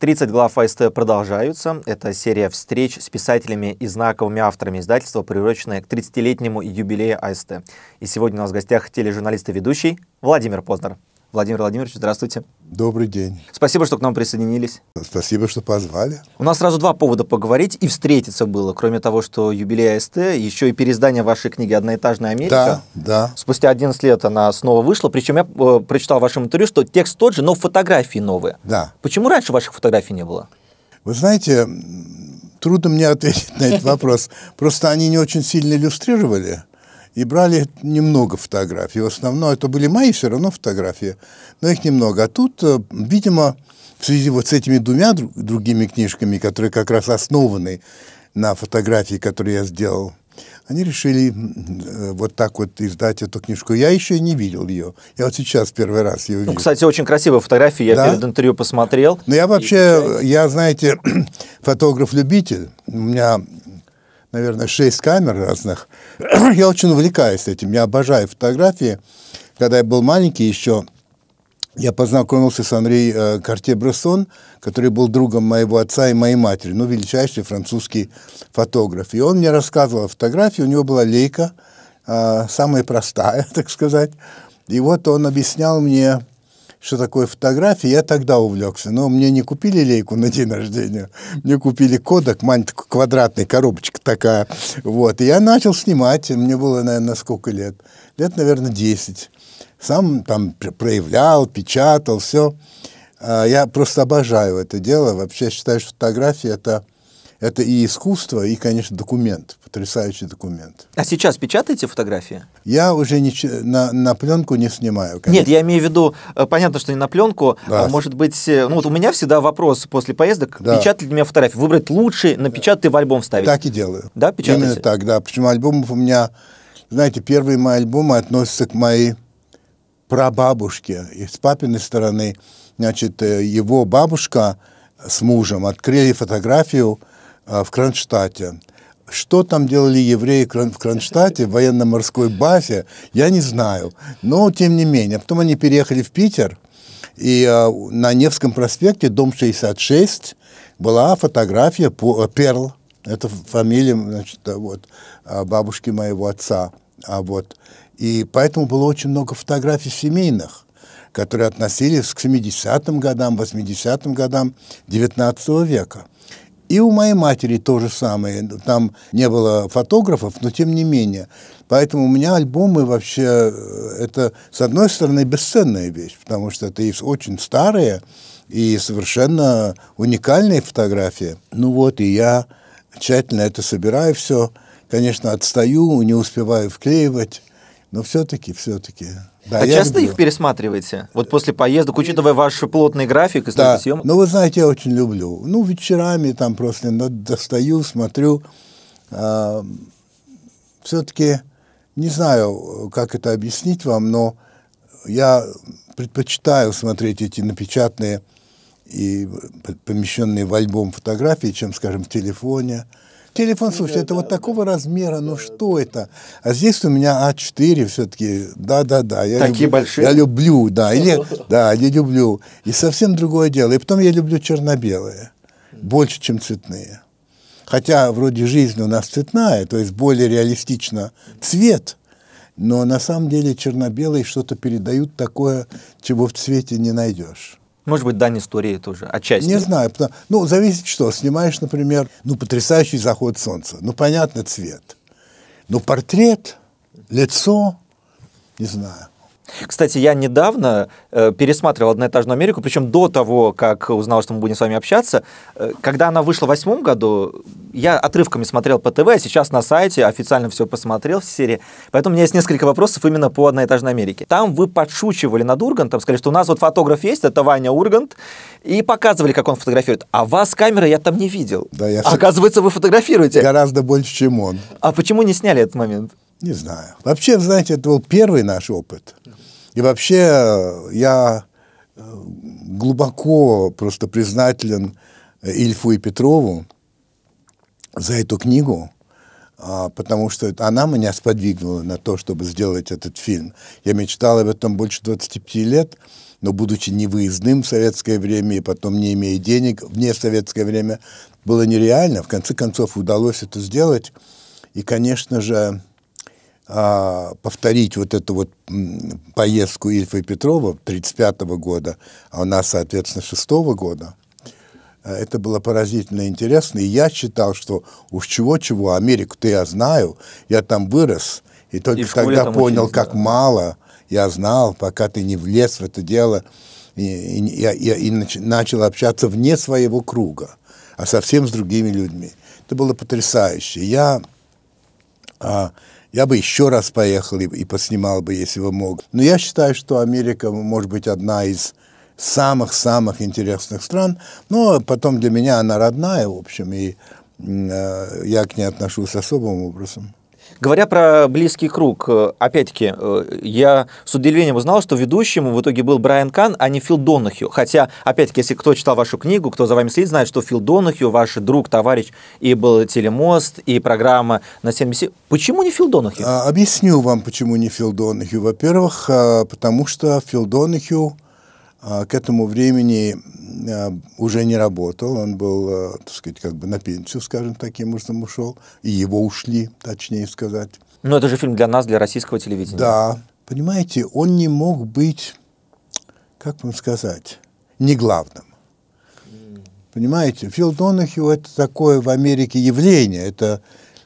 30 глав АСТ продолжаются. Это серия встреч с писателями и знаковыми авторами издательства, приуроченная к 30-летнему юбилею АСТ. И сегодня у нас в гостях тележурналист и ведущий Владимир Познер. Владимир Владимирович, здравствуйте. Добрый день. Спасибо, что к нам присоединились. Спасибо, что позвали. У нас сразу два повода поговорить и встретиться было. Кроме того, что юбилей АСТ, еще и переиздание вашей книги «Одноэтажная Америка». Да, да. Спустя 11 лет она снова вышла. Причем я э, прочитал в вашем интервью, что текст тот же, но фотографии новые. Да. Почему раньше ваших фотографий не было? Вы знаете, трудно мне ответить на этот вопрос. Просто они не очень сильно иллюстрировали и брали немного фотографий. В основном это были мои все равно фотографии, но их немного. А тут, э, видимо, в связи вот с этими двумя другими книжками, которые как раз основаны на фотографии, которые я сделал, они решили э, вот так вот издать эту книжку. Я еще не видел ее. Я вот сейчас первый раз ее видел. Ну, кстати, очень красивая фотография. Я да? перед интервью посмотрел. Ну, я вообще, и... я, знаете, фотограф-любитель. У меня наверное, шесть камер разных. я очень увлекаюсь этим, я обожаю фотографии. Когда я был маленький еще, я познакомился с Анри э, Картье-Брессон, который был другом моего отца и моей матери, ну, величайший французский фотограф. И он мне рассказывал о фотографии, у него была лейка, э, самая простая, так сказать. И вот он объяснял мне, что такое фотография, я тогда увлекся. Но мне не купили лейку на день рождения, мне купили кодек, маленькая квадратная коробочка такая. Вот, и я начал снимать, мне было, наверное, сколько лет? Лет, наверное, 10. Сам там проявлял, печатал, все. А, я просто обожаю это дело. Вообще считаю, что фотография – это это и искусство, и, конечно, документ, потрясающий документ. А сейчас печатаете фотографии? Я уже не, на, на пленку не снимаю. Конечно. Нет, я имею в виду, э, понятно, что не на пленку, да. а может быть, э, ну вот у меня всегда вопрос после поездок, да. печатать для меня фотографии, выбрать лучший, напечатать и в альбом вставить. Так и делаю. Да, печатаете? Именно так, да. Почему альбомов у меня, знаете, первые мои альбомы относятся к моей прабабушке. И с папиной стороны, значит, э, его бабушка с мужем открыли фотографию в Кронштадте. Что там делали евреи в Кронштадте, в военно-морской базе, я не знаю. Но, тем не менее. Потом они переехали в Питер, и э, на Невском проспекте, дом 66, была фотография э, Перл. Это фамилия значит, вот, а, бабушки моего отца. А вот. И поэтому было очень много фотографий семейных, которые относились к 70-м годам, 80-м годам 19 века. И у моей матери то же самое. Там не было фотографов, но тем не менее. Поэтому у меня альбомы вообще, э, это, с одной стороны, бесценная вещь, потому что это очень старые, и совершенно уникальные фотографии. Ну вот, и я тщательно это собираю все. Конечно, отстаю, не успеваю вклеивать, но все-таки, все-таки да, а часто люблю. их пересматриваете? Вот после поездок, учитывая ваш плотный график и да. съемок? Ну, вы знаете, я очень люблю. Ну, вечерами там просто достаю, смотрю. А, все-таки не знаю, как это объяснить вам, но я предпочитаю смотреть эти напечатанные и помещенные в альбом фотографии, чем, скажем, в телефоне. Телефон, слушайте, это вот такого размера, ну что это? А здесь у меня А4 все-таки, да-да-да. Такие люблю, большие? Я люблю, да, или, да, я люблю. И совсем другое дело. И потом я люблю черно-белые, больше, чем цветные. Хотя вроде жизнь у нас цветная, то есть более реалистично цвет, но на самом деле черно-белые что-то передают такое, чего в цвете не найдешь. Может быть, дань истории тоже, отчасти. Не знаю. Ну, зависит что. Снимаешь, например, ну, потрясающий заход солнца. Ну, понятно, цвет. Но портрет, лицо, не знаю. Кстати, я недавно э, пересматривал «Одноэтажную Америку», причем до того, как узнал, что мы будем с вами общаться. Э, когда она вышла в восьмом году, я отрывками смотрел по ТВ, а сейчас на сайте официально все посмотрел, все серии. Поэтому у меня есть несколько вопросов именно по «Одноэтажной Америке». Там вы подшучивали над Ургантом, сказали, что у нас вот фотограф есть, это Ваня Ургант, и показывали, как он фотографирует. А вас камеры я там не видел. Да, я... Оказывается, вы фотографируете. Гораздо больше, чем он. А почему не сняли этот момент? Не знаю. Вообще, знаете, это был первый наш опыт. И вообще э, я э, глубоко просто признателен э, Ильфу и Петрову за эту книгу, а, потому что она меня сподвигнула на то, чтобы сделать этот фильм. Я мечтал об этом больше 25 лет, но будучи невыездным в советское время и потом не имея денег вне советское время, было нереально. В конце концов удалось это сделать. И, конечно же, а, повторить вот эту вот поездку Ильфа и Петрова 1935 года, а у нас, соответственно, 6 года, э, это было поразительно интересно. И я считал, что уж чего-чего, Америку-то я знаю, я там вырос. И только и когда понял, учились, как да. мало я знал, пока ты не влез в это дело, и, и, и, и начал общаться вне своего круга, а совсем с другими людьми. Это было потрясающе. Я а, я бы еще раз поехал и, и поснимал бы, если бы мог. Но я считаю, что Америка может быть одна из самых-самых интересных стран. Но потом для меня она родная, в общем, и э, я к ней отношусь особым образом. Говоря про близкий круг, э, опять-таки, э, я с удивлением узнал, что ведущим в итоге был Брайан Кан, а не Фил Донахью. Хотя, опять-таки, если кто читал вашу книгу, кто за вами следит, знает, что Фил Донахью, ваш друг, товарищ, и был телемост, и программа на 70... Почему не Фил Донахью? А, объясню вам, почему не Фил Донахью. Во-первых, а, потому что Фил Донахью а, к этому времени а, уже не работал, он был, а, так сказать, как бы на пенсию, скажем, таким образом ушел, и его ушли, точнее сказать. Но это же фильм для нас, для российского телевидения. Да, понимаете, он не мог быть, как вам сказать, не главным. Понимаете, Фил Донахью это такое в Америке явление, это Э,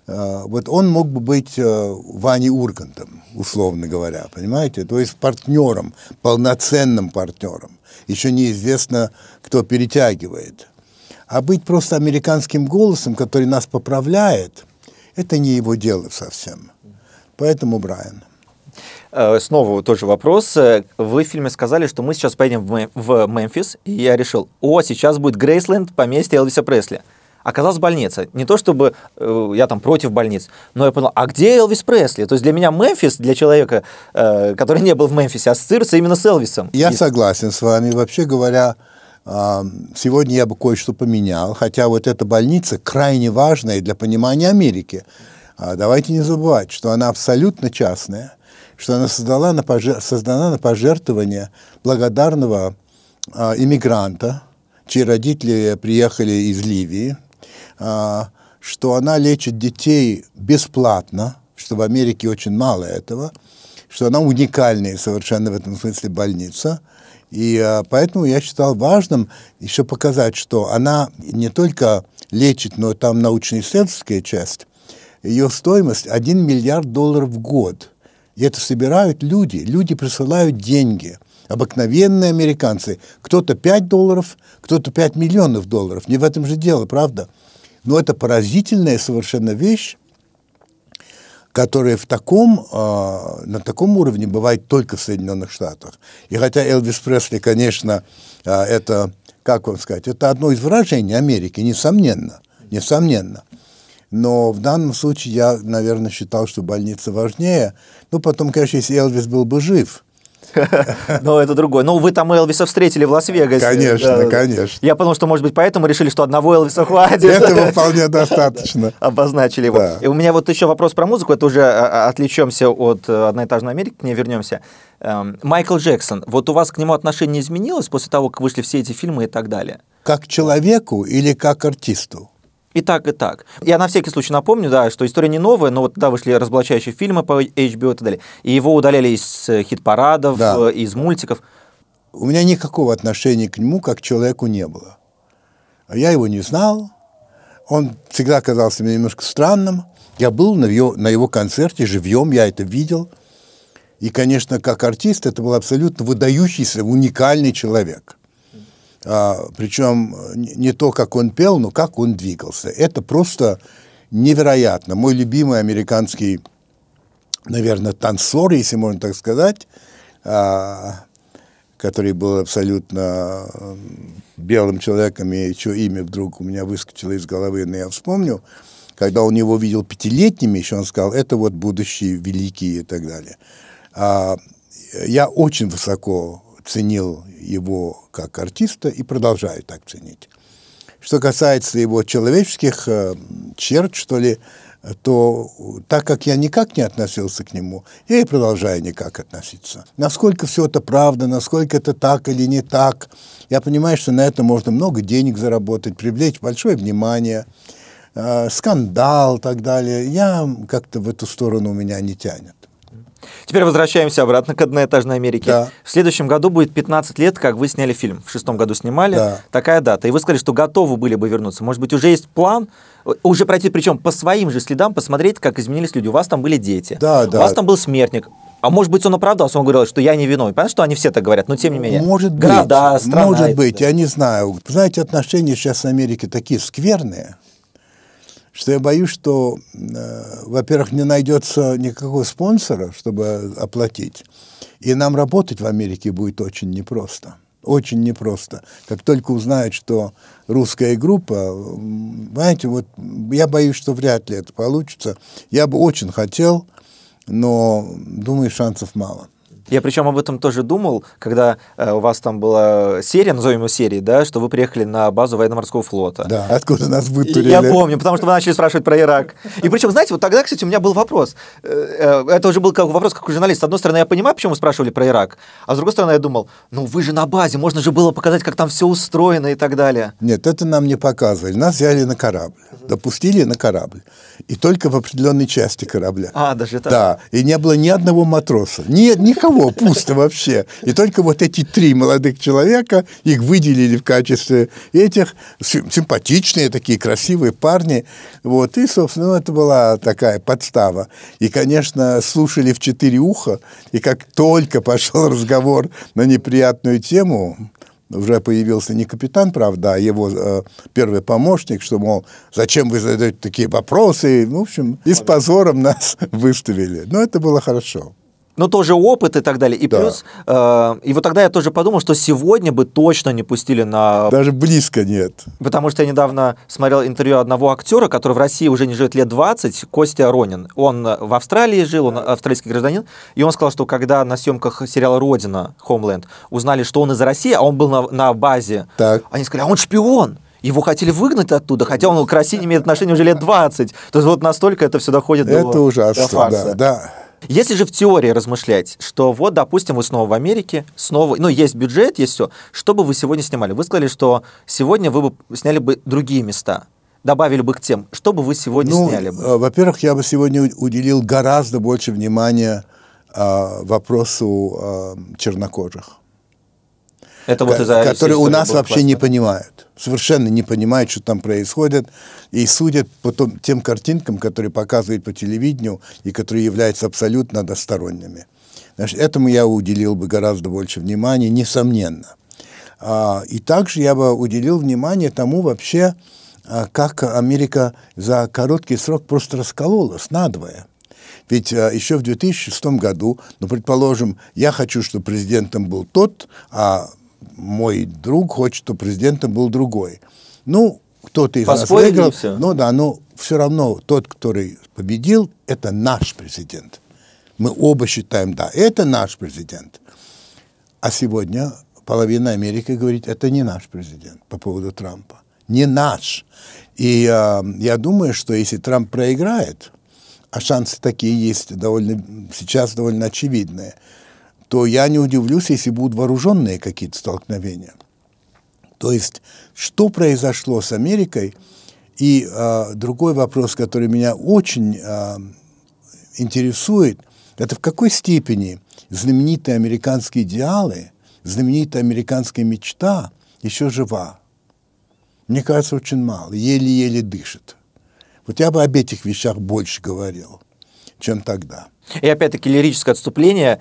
вот он мог бы быть э, Ваней Ургантом, условно говоря, понимаете? То есть партнером, полноценным партнером. Еще неизвестно, кто перетягивает. А быть просто американским голосом, который нас поправляет, это не его дело совсем. Поэтому Брайан. Э, снова тоже вопрос. Вы в фильме сказали, что мы сейчас поедем в Мемфис, и я решил, о, сейчас будет Грейсленд, поместье Элвиса Пресли оказалась больница. Не то чтобы э, я там против больниц, но я понял, а где Элвис Пресли? То есть для меня Мемфис, для человека, э, который не был в Мемфисе, ассоциируется именно с Элвисом. Я И... согласен с вами. Вообще говоря, э, сегодня я бы кое-что поменял, хотя вот эта больница крайне важная для понимания Америки. А давайте не забывать, что она абсолютно частная, что она создала на пожер... создана на пожертвование благодарного э, иммигранта, чьи родители приехали из Ливии, а, что она лечит детей бесплатно, что в Америке очень мало этого, что она уникальная совершенно в этом смысле больница. И а, поэтому я считал важным еще показать, что она не только лечит, но там научно-исследовательская часть. Ее стоимость 1 миллиард долларов в год. И это собирают люди. Люди присылают деньги. Обыкновенные американцы. Кто-то 5 долларов, кто-то 5 миллионов долларов. Не в этом же дело, правда? Но это поразительная совершенно вещь, которая в таком, э, на таком уровне бывает только в Соединенных Штатах. И хотя Элвис Пресли, конечно, э, это, как вам сказать, это одно из выражений Америки, несомненно, несомненно. Но в данном случае я, наверное, считал, что больница важнее. Ну, потом, конечно, если Элвис был бы жив, но это другое. Ну, вы там Элвиса встретили в Лас-Вегасе. Конечно, конечно. Я подумал, что, может быть, поэтому решили, что одного Элвиса хватит. Этого вполне достаточно. Обозначили его. И у меня вот еще вопрос про музыку. Это уже а, а, отвлечемся от э, «Одноэтажной Америки», к ней вернемся. Эм, Майкл Джексон. Вот у вас к нему отношение изменилось после того, как вышли все эти фильмы и так далее? Как человеку или как артисту? И так, и так. Я на всякий случай напомню, да, что история не новая, но вот тогда вышли разоблачающие фильмы по HBO и так далее. И его удаляли из э, хит-парадов, да. Э, из мультиков. У меня никакого отношения к нему как к человеку не было. Я его не знал. Он всегда казался мне немножко странным. Я был на его, на его концерте живьем, я это видел. И, конечно, как артист, это был абсолютно выдающийся, уникальный человек – а, причем не то, как он пел, но как он двигался. Это просто невероятно. Мой любимый американский, наверное, танцор, если можно так сказать, а, который был абсолютно белым человеком, и чье имя вдруг у меня выскочило из головы, но я вспомню, когда он его видел пятилетним еще, он сказал, это вот будущий великий и так далее. А, я очень высоко ценил его как артиста и продолжаю так ценить. Что касается его человеческих э, черт, что ли, то так как я никак не относился к нему, я и продолжаю никак относиться. Насколько все это правда, насколько это так или не так, я понимаю, что на это можно много денег заработать, привлечь большое внимание, э, скандал и так далее. Я как-то в эту сторону у меня не тянет. Теперь возвращаемся обратно к одноэтажной Америке. Да. В следующем году будет 15 лет, как вы сняли фильм. В шестом году снимали. Да. Такая дата. И вы сказали, что готовы были бы вернуться. Может быть, уже есть план? Уже пройти, причем по своим же следам, посмотреть, как изменились люди. У вас там были дети. Да, У да. вас там был смертник. А может быть, он оправдался, он говорил, что я не виновен. Понятно, что они все так говорят, но тем не менее. Может быть, Города, страна. может быть, я не знаю. Знаете, отношения сейчас в Америке такие скверные, что я боюсь, что, э, во-первых, не найдется никакого спонсора, чтобы оплатить, и нам работать в Америке будет очень непросто. Очень непросто. Как только узнают, что русская группа, знаете, вот я боюсь, что вряд ли это получится. Я бы очень хотел, но думаю, шансов мало. Я причем об этом тоже думал, когда э, у вас там была серия, назовем ее серией, да, что вы приехали на базу военно-морского флота. Да, откуда нас вытурили. Я помню, потому что вы начали спрашивать про Ирак. И причем, знаете, вот тогда, кстати, у меня был вопрос. Э, э, Это уже был как вопрос как у журналиста. С одной стороны, я понимаю, почему вы спрашивали про Ирак, а с другой стороны, я думал, ну вы же на базе, можно же было показать, как там все устроено и так далее. Нет, это нам не показывали. Нас взяли на корабль, допустили на корабль. И только в определенной части корабля. А, даже так. Да, и не было ни одного матроса, ни, никого, пусто вообще. И только вот эти три молодых человека, их выделили в качестве этих, сим- симпатичные такие, красивые парни. Вот, и, собственно, ну, это была такая подстава. И, конечно, слушали в четыре уха, и как только пошел разговор на неприятную тему, уже появился не капитан, правда, а его э, первый помощник, что, мол, зачем вы задаете такие вопросы? В общем, и с позором нас выставили. Но это было хорошо. Ну, тоже опыт и так далее. И Да. плюс, э, и вот тогда я тоже подумал, что сегодня бы точно не пустили на Даже близко нет. Потому что я недавно смотрел интервью одного актера, который в России уже не живет лет 20, Костя Ронин. Он э, в Австралии жил, он австралийский гражданин, и он сказал, что когда на съемках сериала «Родина», «Homeland», узнали, что он из России, а он был на, на базе, Так. они сказали, а он шпион! Его хотели выгнать оттуда, хотя он к России не имеет отношения уже лет 20. То есть вот настолько это все доходит до, это ужасно, до фарса. да, да. Если же в теории размышлять, что вот, допустим, вы снова в Америке, снова, ну, есть бюджет, есть все, что бы вы сегодня снимали? Вы сказали, что сегодня вы бы сняли бы другие места, добавили бы к тем. Что бы вы сегодня Ну, сняли бы? э, во-первых, я бы сегодня уделил гораздо больше внимания э, вопросу э, чернокожих. Это вот из-за которые у нас вообще классно. не понимают. Совершенно не понимают, что там происходит. И судят по том- тем картинкам, которые показывают по телевидению и которые являются абсолютно односторонними. Значит, этому я уделил бы гораздо больше внимания, несомненно. А, и также я бы уделил внимание тому вообще, а, как Америка за короткий срок просто раскололась надвое. Ведь а, еще в 2006 году, ну, предположим, я хочу, чтобы президентом был тот, а мой друг хочет, чтобы президентом был другой. Ну, кто-то из нас выиграл. Ну да, но все равно тот, который победил, это наш президент. Мы оба считаем, да, это наш президент. А сегодня половина Америки говорит, это не наш президент по поводу Трампа. Не наш. И э, я думаю, что если Трамп проиграет, а шансы такие есть довольно, сейчас довольно очевидные, то я не удивлюсь, если будут вооруженные какие-то столкновения. То есть, что произошло с Америкой? И э, другой вопрос, который меня очень э, интересует, это в какой степени знаменитые американские идеалы, знаменитая американская мечта еще жива. Мне кажется, очень мало, еле-еле дышит. Вот я бы об этих вещах больше говорил, чем тогда. И опять-таки лирическое отступление.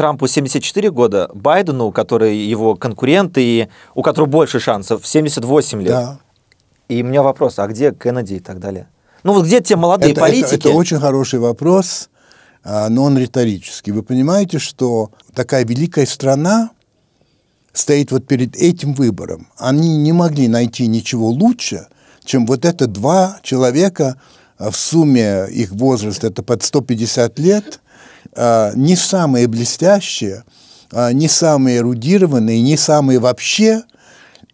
Трампу 74 года, Байдену, который его конкурент и у которого больше шансов, 78 лет. Да. И у меня вопрос, а где Кеннеди и так далее? Ну вот где те молодые это, это- политики? это очень хороший вопрос, а, но он риторический. Вы понимаете, что такая великая страна стоит вот перед этим выбором. Они не могли найти ничего лучше, чем вот это два человека, а, в сумме их возраст это под 150 лет, не самые блестящие, а, не самые эрудированные, не самые вообще,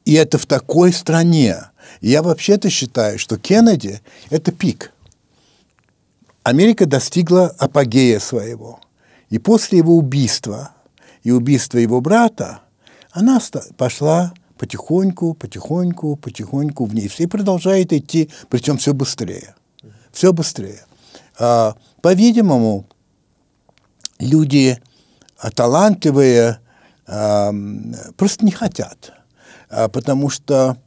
и это в такой стране. Я вообще-то считаю, что Кеннеди – это пик. Америка достигла апогея своего. И после его убийства и убийства его брата она пошла потихоньку, потихоньку, потихоньку вниз. И продолжает идти, причем все быстрее. Все быстрее. А, по-видимому, люди а, талантливые а, просто не хотят, а, потому что э,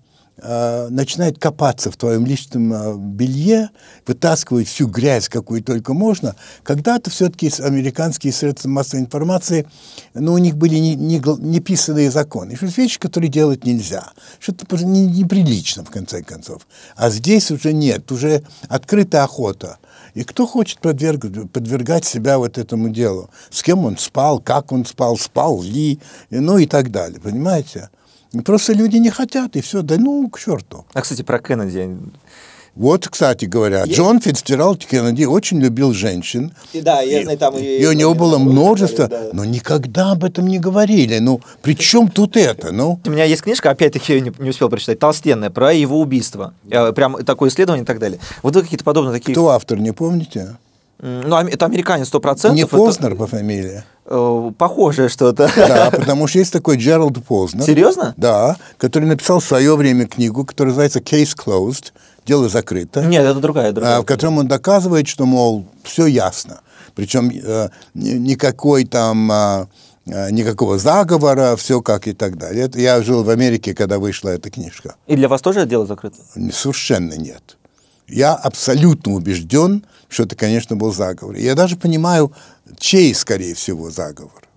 начинает копаться в твоем личном э, белье, вытаскивать всю грязь, какую только можно. Когда-то все-таки американские средства массовой информации, ну, у них были не, не, не законы. Что вещи, которые делать нельзя. Что-то не, неприлично, в конце концов. А здесь уже нет, уже открытая охота. И кто хочет подвергать, подвергать себя вот этому делу? С кем он спал, как он спал, спал ли, ну и так далее, понимаете? Просто люди не хотят, и все, да ну, к черту. А, кстати, про Кеннеди. Вот, кстати говоря, я... Джон Фитцджеральд Кеннеди очень любил женщин. И, да, я знаю, там... И, и, и у него было множество, говорили, да. но никогда об этом не говорили. Ну, при чем тут это? Ну? У меня есть книжка, опять-таки, я не, не успел прочитать, толстенная, про его убийство. Э, прям такое исследование и так далее. Вот вы какие-то подобные такие... Кто автор, не помните? Ну, это американец сто процентов. Не Познер это... по фамилии? Э, похожее что-то. Да, потому что есть такой Джеральд Познер. Серьезно? Да, который написал в свое время книгу, которая называется «Case Closed», «Дело закрыто». Нет, это другая, другая. В котором он доказывает, что, мол, все ясно. Причем э, никакой там... Э, никакого заговора, все как и так далее. Это я жил в Америке, когда вышла эта книжка. И для вас тоже дело закрыто? Совершенно нет. Я абсолютно убежден, что это, конечно, был заговор. Я даже понимаю, чей, скорее всего, заговор.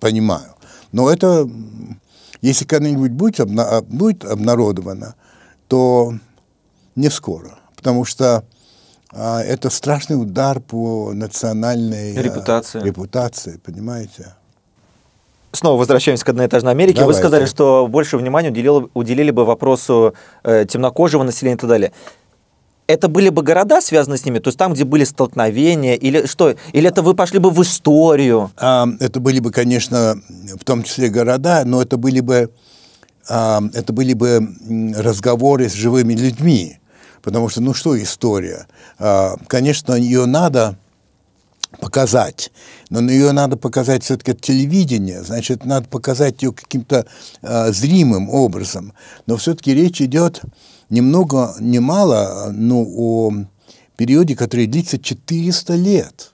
Понимаю. Но это, если когда-нибудь будет, обна будет обнародовано, то не скоро. Потому что а, это страшный удар по национальной репутации, а, репутации понимаете? Снова возвращаемся к одноэтажной Америке. Давайте. Вы сказали, что больше внимания уделили, уделили бы вопросу э, темнокожего населения и так далее это были бы города, связаны с ними, то есть там, где были столкновения, или что? Или это вы пошли бы в историю? А, это были бы, конечно, в том числе города, но это были бы, а, это были бы разговоры с живыми людьми, потому что, ну что история? А, конечно, ее надо показать, но ее надо показать все-таки от телевидения, значит, надо показать ее каким-то а, зримым образом, но все-таки речь идет ни много, ни мало, но о периоде, который длится 400 лет.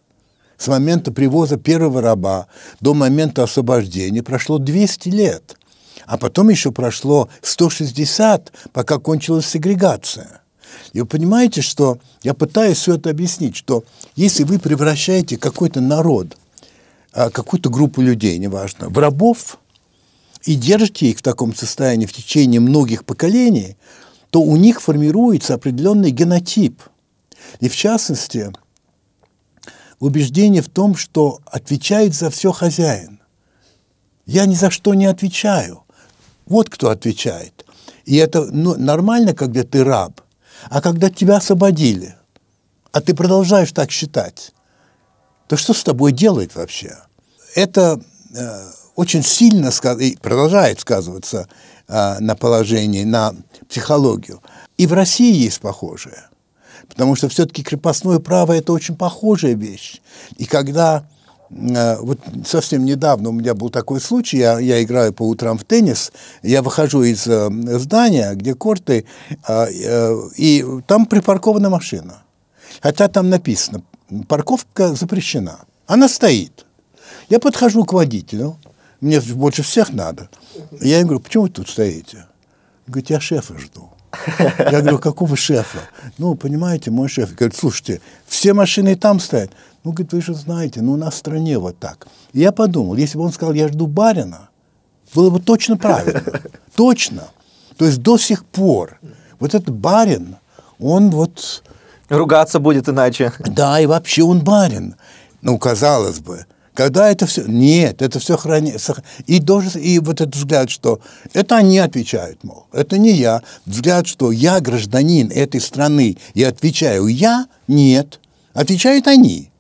С момента привоза первого раба до момента освобождения прошло 200 лет. А потом еще прошло 160, пока кончилась сегрегация. И вы понимаете, что я пытаюсь все это объяснить, что если вы превращаете какой-то народ, а, какую-то группу людей, неважно, в рабов, и держите их в таком состоянии в течение многих поколений, то у них формируется определенный генотип. И в частности, убеждение в том, что отвечает за все хозяин. Я ни за что не отвечаю. Вот кто отвечает. И это ну, нормально, когда ты раб. А когда тебя освободили, а ты продолжаешь так считать, то что с тобой делает вообще? Это э, очень сильно и продолжает сказываться на положении, на психологию. И в России есть похожее. Потому что все-таки крепостное право – это очень похожая вещь. И когда э, вот совсем недавно у меня был такой случай, я, я играю по утрам в теннис, я выхожу из э, здания, где корты, э, э, и там припаркована машина. Хотя там написано, парковка запрещена. Она стоит. Я подхожу к водителю, мне больше всех надо. Я ему говорю, почему вы тут стоите? Говорит, я шефа жду. Я говорю, какого шефа? Ну, понимаете, мой шеф. Говорит, слушайте, все машины там стоят. Ну, говорит, вы же знаете, ну, у нас в стране вот так. И я подумал, если бы он сказал, я жду барина, было бы точно правильно. Точно. То есть до сих пор вот этот барин, он вот... Ругаться будет иначе. Да, и вообще он барин. Ну, казалось бы. Когда это все... Нет, это все хранится. И, должен, и вот этот взгляд, что это они отвечают, мол, это не я. Взгляд, что я гражданин этой страны и отвечаю я, нет. Отвечают они.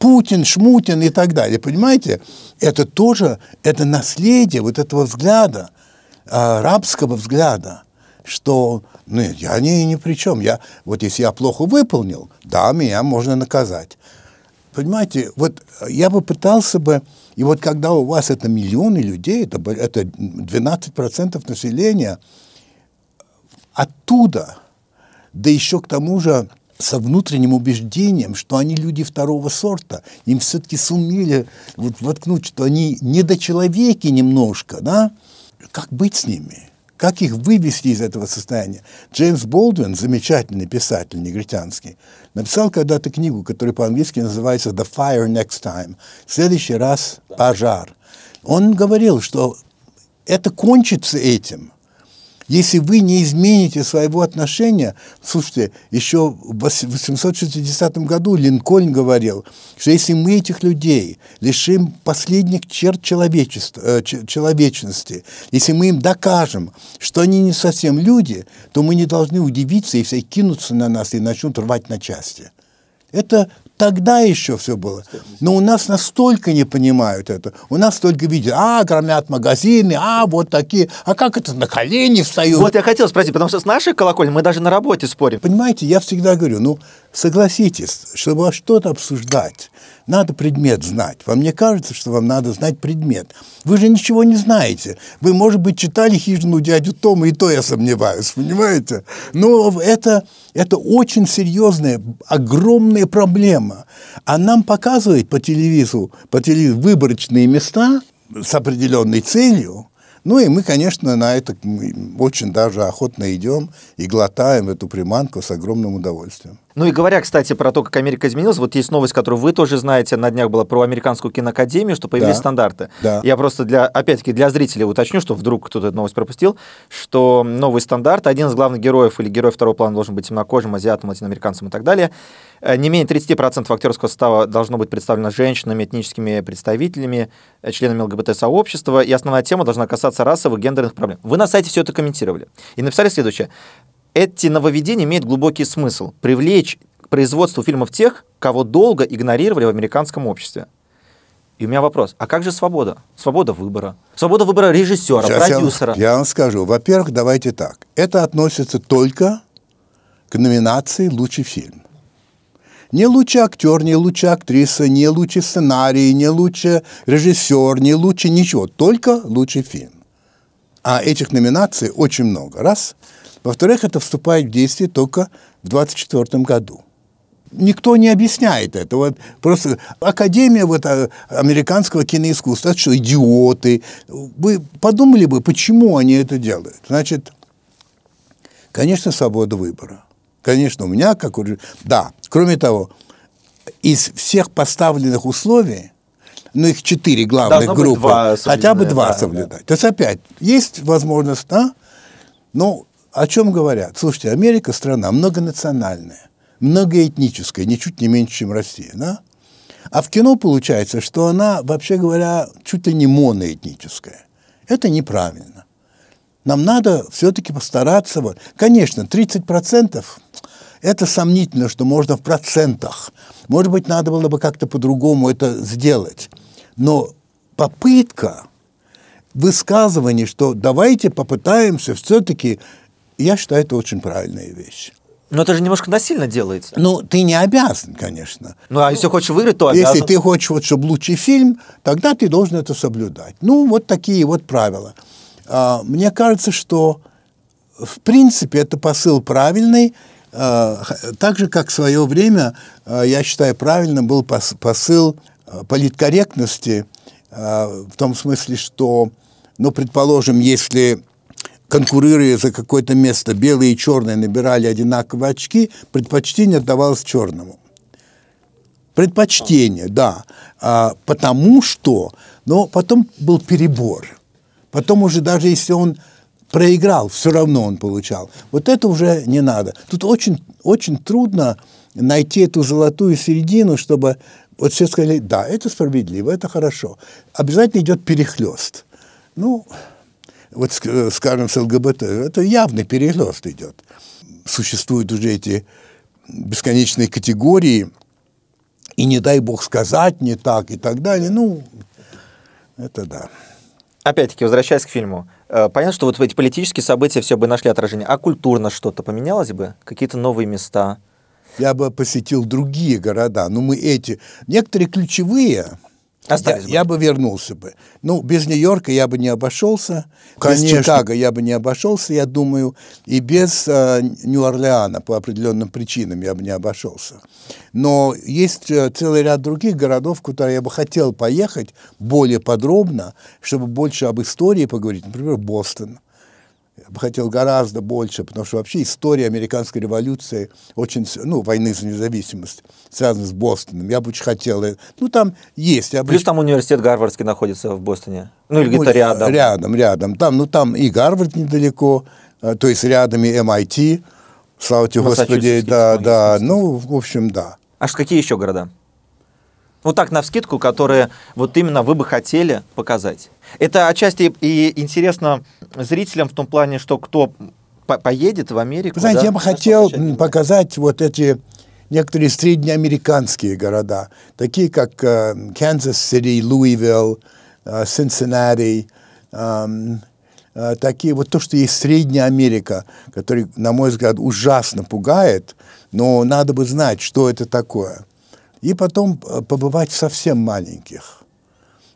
Путин, Шмутин и так далее. Понимаете? Это тоже, это наследие вот этого взгляда, арабского взгляда, что Нет, я не, ни при чем. Я, вот если я плохо выполнил, да, меня можно наказать. Понимаете, вот я бы пытался бы, и вот когда у вас это миллионы людей, это, это 12% населения, оттуда, да еще к тому же со внутренним убеждением, что они люди второго сорта, им все-таки сумели вот воткнуть, что они недочеловеки немножко, да, как быть с ними? Как их вывести из этого состояния? Джеймс Болдуин, замечательный писатель негритянский, написал когда-то книгу, которая по-английски называется «The Fire Next Time» – «В следующий раз пожар». Он говорил, что это кончится этим, если вы не измените своего отношения, слушайте, еще в 860 году Линкольн говорил, что если мы этих людей лишим последних черт человечества, э, человечности, если мы им докажем, что они не совсем люди, то мы не должны удивиться, если кинутся на нас и начнут рвать на части. Это Тогда еще все было. Но у нас настолько не понимают это. У нас только видят, а, громят магазины, а, вот такие. А как это на колени встают? Вот я хотел спросить, потому что с нашей колокольни мы даже на работе спорим. Понимаете, я всегда говорю, ну, согласитесь, чтобы что-то обсуждать, надо предмет знать. Вам не кажется, что вам надо знать предмет? Вы же ничего не знаете. Вы, может быть, читали «Хижину дядю Тома», и то я сомневаюсь, понимаете? Но это, это очень серьезная, огромная проблема. А нам показывают по телевизору, по телевизору выборочные места с определенной целью, ну и мы, конечно, на это очень даже охотно идем и глотаем эту приманку с огромным удовольствием. Ну и говоря, кстати, про то, как Америка изменилась, вот есть новость, которую вы тоже знаете, на днях была про американскую киноакадемию, что появились да, стандарты. Да. Я просто для, опять-таки, для зрителей уточню, что вдруг кто-то эту новость пропустил, что новый стандарт, один из главных героев или герой второго плана должен быть темнокожим, азиатом, латиноамериканцем и так далее. Э, не менее 30% актерского состава должно быть представлено женщинами, этническими представителями, э, членами ЛГБТ-сообщества, и основная тема должна касаться расовых, гендерных проблем. Вы на сайте все это комментировали и написали следующее эти нововведения имеют глубокий смысл – привлечь к производству фильмов тех, кого долго игнорировали в американском обществе. И у меня вопрос, а как же свобода? Свобода выбора. Свобода выбора режиссера, Сейчас продюсера. Я, я вам скажу. Во-первых, давайте так. Это относится только к номинации «Лучший фильм». Не лучший актер, не лучшая актриса, не лучший сценарий, не лучший режиссер, не лучший ничего. Только лучший фильм. А этих номинаций очень много. Раз – во-вторых, это вступает в действие только в 2024 году. Никто не объясняет это. Вот просто Академия вот, а, американского киноискусства, это что, идиоты. Вы подумали бы, почему они это делают? Значит, конечно, свобода выбора. Конечно, у меня, как уже... Да, кроме того, из всех поставленных условий, ну, их четыре главных Должно группы, хотя бы два да, соблюдать. Да. То есть опять, есть возможность, да? Ну, о чем говорят? Слушайте, Америка страна многонациональная, многоэтническая, ничуть не меньше, чем Россия, да? А в кино получается, что она, вообще говоря, чуть ли не моноэтническая. Это неправильно. Нам надо все-таки постараться. Вот. Конечно, 30% это сомнительно, что можно в процентах. Может быть, надо было бы как-то по-другому это сделать. Но попытка высказывания, что давайте попытаемся все-таки я считаю, это очень правильная вещь. Но это же немножко насильно делается. Ну, ты не обязан, конечно. Ну, а если хочешь выиграть, то обязан. Если ты хочешь, вот, чтобы лучший фильм, тогда ты должен это соблюдать. Ну, вот такие вот правила. А, мне кажется, что, в принципе, это посыл правильный. А, так же, как в свое время, а, я считаю, правильно был посыл а, политкорректности, а, в том смысле, что, ну, предположим, если конкурируя за какое-то место, белые и черные набирали одинаковые очки, предпочтение отдавалось черному. Предпочтение, да. А, потому что, но потом был перебор. Потом уже даже если он проиграл, все равно он получал. Вот это уже не надо. Тут очень, очень трудно найти эту золотую середину, чтобы вот все сказали, да, это справедливо, это хорошо. Обязательно идет перехлест. Ну, вот, скажем, с ЛГБТ, это явный перехлест идет. Существуют уже эти бесконечные категории, и не дай бог сказать не так и так далее. Ну, это да. Опять-таки, возвращаясь к фильму, э, понятно, что вот эти политические события все бы нашли отражение, а культурно что-то поменялось бы? Какие-то новые места? Я бы посетил другие города, но мы эти, некоторые ключевые, Остались я, бы. я бы вернулся бы. Ну, без Нью-Йорка я бы не обошелся, Конечно. без Чикаго я бы не обошелся, я думаю, и без э, Нью-Орлеана по определенным причинам я бы не обошелся. Но есть э, целый ряд других городов, куда я бы хотел поехать более подробно, чтобы больше об истории поговорить. Например, Бостон. Я бы хотел гораздо больше, потому что вообще история американской революции очень, ну, войны за независимость связана с Бостоном. Я бы очень хотел, э, ну, там есть. Я бы Плюс там университет Гарвардский находится в Бостоне. Ну, или ну, где-то рядом. Рядом, рядом. Там, ну, там и Гарвард недалеко, э, то есть рядом и MIT. Слава тебе, Господи, да, да. Ну, в общем, да. А какие еще города? Вот так, на вскидку, которые вот именно вы бы хотели показать. Это отчасти и интересно зрителям в том плане, что кто по- поедет в Америку. Вы знаете, да, я бы хотел показать вот эти некоторые среднеамериканские города, такие как Канзас-Сити, Луивилл, Цинциннати, э, такие вот то, что есть Средняя Америка, который, на мой взгляд, ужасно пугает, но надо бы знать, что это такое. И потом э, побывать в совсем маленьких.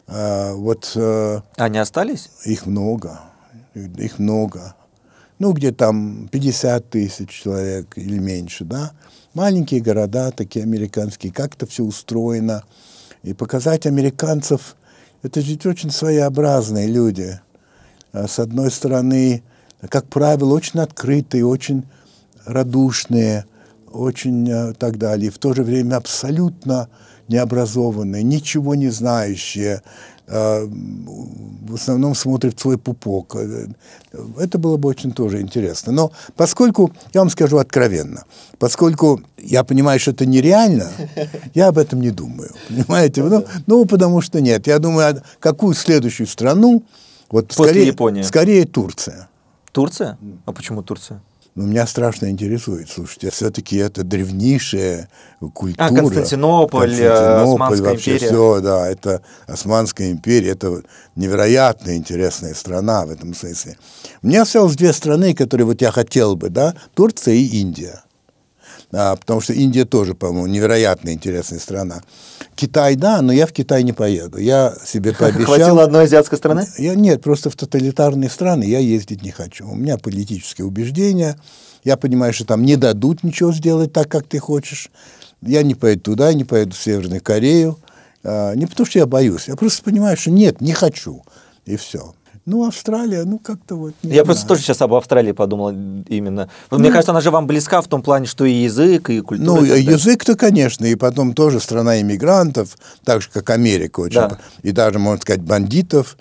Э, вот э, Они остались? их много, их много. Ну, где там 50 тысяч человек или меньше, да. Маленькие города такие американские, как это все устроено. И показать американцев, это ведь очень своеобразные люди. А С одной стороны, как правило, очень открытые, очень радушные, очень э, так далее. И в то же время абсолютно необразованные, ничего не знающие, э, в основном смотрят в свой пупок. Э, Это было бы очень тоже интересно. Но поскольку, я вам скажу откровенно, поскольку я понимаю, что это нереально, я об этом не думаю. Понимаете? Ну, ну, потому что нет. Я думаю, а какую следующую страну, вот После скорее, Японии. скорее Турция. Турция? А почему Турция? Но меня страшно интересует, слушайте, все-таки это древнейшая культура. А, Константинополь, э, Османская вообще империя. все, да, это Османская империя, это невероятно интересная страна в этом смысле. Мне осталось две страны, которые вот я хотел бы, да, Турция и Индия. А, потому что Индия тоже, по-моему, невероятно интересная страна. Китай, да, но я в Китай не поеду. Я себе пообещал. Хватило одной азиатской страны? Я, нет, просто в тоталитарные страны я ездить не хочу. У меня политические убеждения. Я понимаю, что там не дадут ничего сделать так, как ты хочешь. Я не поеду туда, не поеду в Северную Корею. А, не потому что я боюсь. Я просто понимаю, что нет, не хочу. И все. Ну, Австралия, ну, как-то вот... Я просто знаю. тоже сейчас об Австралии подумал именно. Вот Мне кажется, она же вам близка в том плане, что и язык, и культура. Ну, и язык-то, конечно, и потом тоже страна иммигрантов, так же, как Америка очень. Да. И даже, можно сказать, бандитов,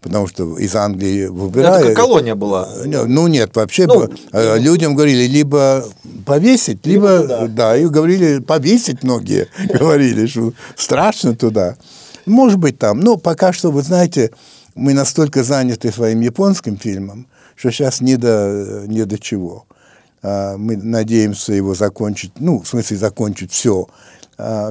потому что из Англии Ну, выбирали... Это как колония была. Не, Ну нет, вообще Ну, э, людям говорили либо повесить, либо, да. и говорили повесить многие, говорили, что страшно туда. Может быть там, но пока что, вы знаете, мы настолько заняты своим японским фильмом, что сейчас не до, не до чего. А, Мы надеемся его закончить, ну, в смысле закончить все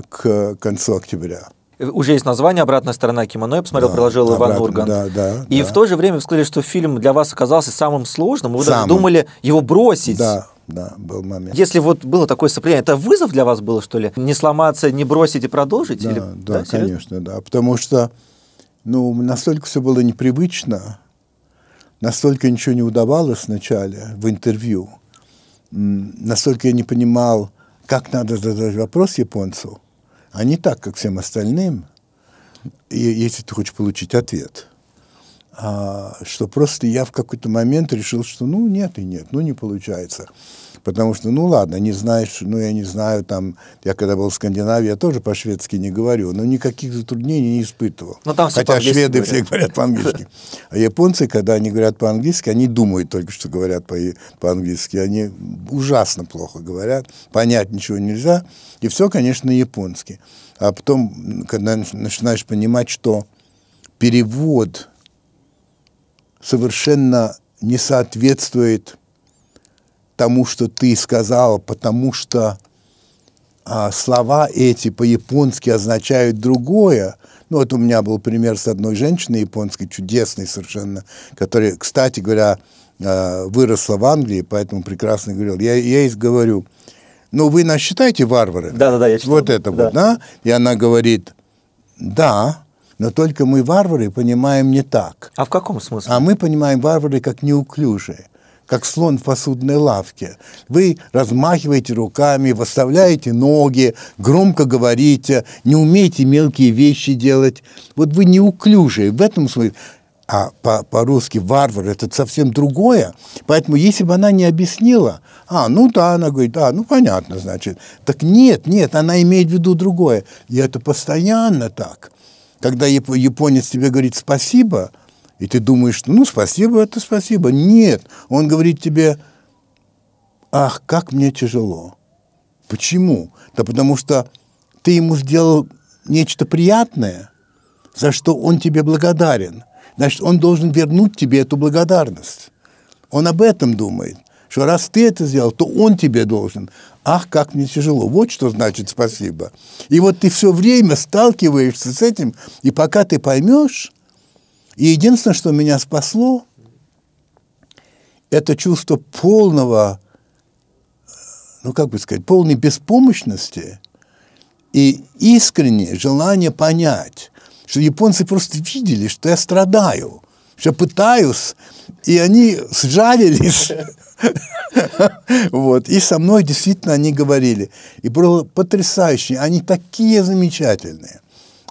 к концу октября. Уже есть название «Обратная сторона кимоно», я посмотрел, Да, приложил Иван обратно, Ургант. да, да, и да. в то же время вы сказали, что фильм для вас оказался самым сложным, вы даже Самым. думали его бросить. Да, да, был момент. Если вот было такое состояние, это вызов для вас было, что ли? Не сломаться, не бросить и продолжить? Да, Или- да, серьезно? конечно, да. Потому что, ну, настолько все было непривычно, настолько ничего не удавалось вначале в интервью, настолько я не понимал, как надо задать вопрос японцу, а не так, как всем остальным, если ты хочешь получить ответ. А, что просто я в какой-то момент решил, что ну нет и нет, ну не получается. Потому что, ну ладно, не знаешь, ну я не знаю, там, я когда был в Скандинавии, я тоже по-шведски не говорю, но никаких затруднений не испытывал. Ну, там Хотя шведы говорят. все говорят по-английски. А японцы, когда они говорят по-английски, они думают только, что говорят по- по-английски. Они ужасно плохо говорят, понять ничего нельзя. И все, конечно, японский. А потом, когда нач- начинаешь понимать, что перевод совершенно не соответствует тому, что ты сказал, потому что а, слова эти по-японски означают другое. Ну, вот у меня был пример с одной женщиной японской, чудесной совершенно, которая, кстати говоря, а, выросла в Англии, поэтому прекрасно говорил. Я, я ей говорю, ну, вы нас считаете варвары? Да-да-да, я читал. Вот это да. вот, да? И она говорит, да, но только мы варвары понимаем не так. А в каком смысле? А мы понимаем варвары как неуклюжие как слон в посудной лавке. Вы размахиваете руками, выставляете ноги, громко говорите, не умеете мелкие вещи делать. Вот вы неуклюжие. В этом смысле а по- по-русски варвар это совсем другое. Поэтому если бы она не объяснила, а, ну да, она говорит, а, ну понятно, значит. Так нет, нет, она имеет в виду другое. И это постоянно так. Когда японец тебе говорит спасибо, и ты думаешь, ну спасибо, это спасибо. Нет, он говорит тебе, ах, как мне тяжело. Почему? Да потому что ты ему сделал нечто приятное, за что он тебе благодарен. Значит, он должен вернуть тебе эту благодарность. Он об этом думает, что раз ты это сделал, то он тебе должен. Ах, как мне тяжело. Вот что значит спасибо. И вот ты все время сталкиваешься с этим, и пока ты поймешь, и единственное, что меня спасло, это чувство полного, ну как бы сказать, полной беспомощности и искреннее желание понять, что японцы просто видели, что я страдаю, что пытаюсь, и они сжалились. Вот. И со мной действительно они говорили. И было потрясающе. Они такие замечательные.